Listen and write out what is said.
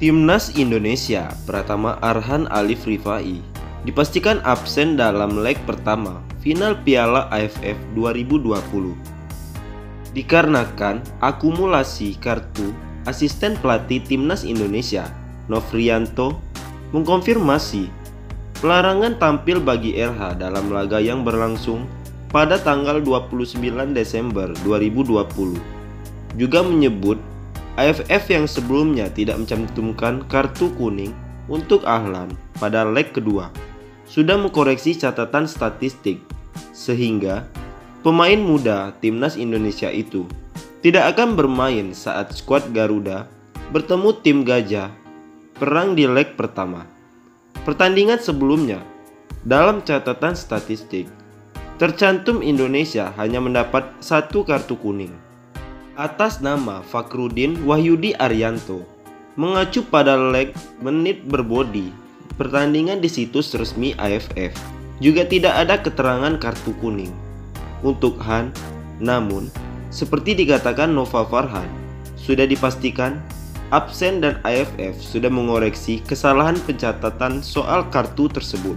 Timnas Indonesia Pratama Arhan Alif Rifai dipastikan absen dalam leg pertama final Piala AFF 2020. Dikarenakan akumulasi kartu asisten pelatih Timnas Indonesia Novrianto mengkonfirmasi pelarangan tampil bagi RH dalam laga yang berlangsung pada tanggal 29 Desember 2020. Juga menyebut AFF yang sebelumnya tidak mencantumkan kartu kuning untuk Ahlan pada leg kedua sudah mengkoreksi catatan statistik sehingga pemain muda timnas Indonesia itu tidak akan bermain saat skuad Garuda bertemu tim Gajah perang di leg pertama. Pertandingan sebelumnya dalam catatan statistik tercantum Indonesia hanya mendapat satu kartu kuning atas nama Fakrudin Wahyudi Arianto mengacu pada leg menit berbodi. Pertandingan di situs resmi AFF juga tidak ada keterangan kartu kuning untuk Han. Namun seperti dikatakan Nova Farhan sudah dipastikan absen dan AFF sudah mengoreksi kesalahan pencatatan soal kartu tersebut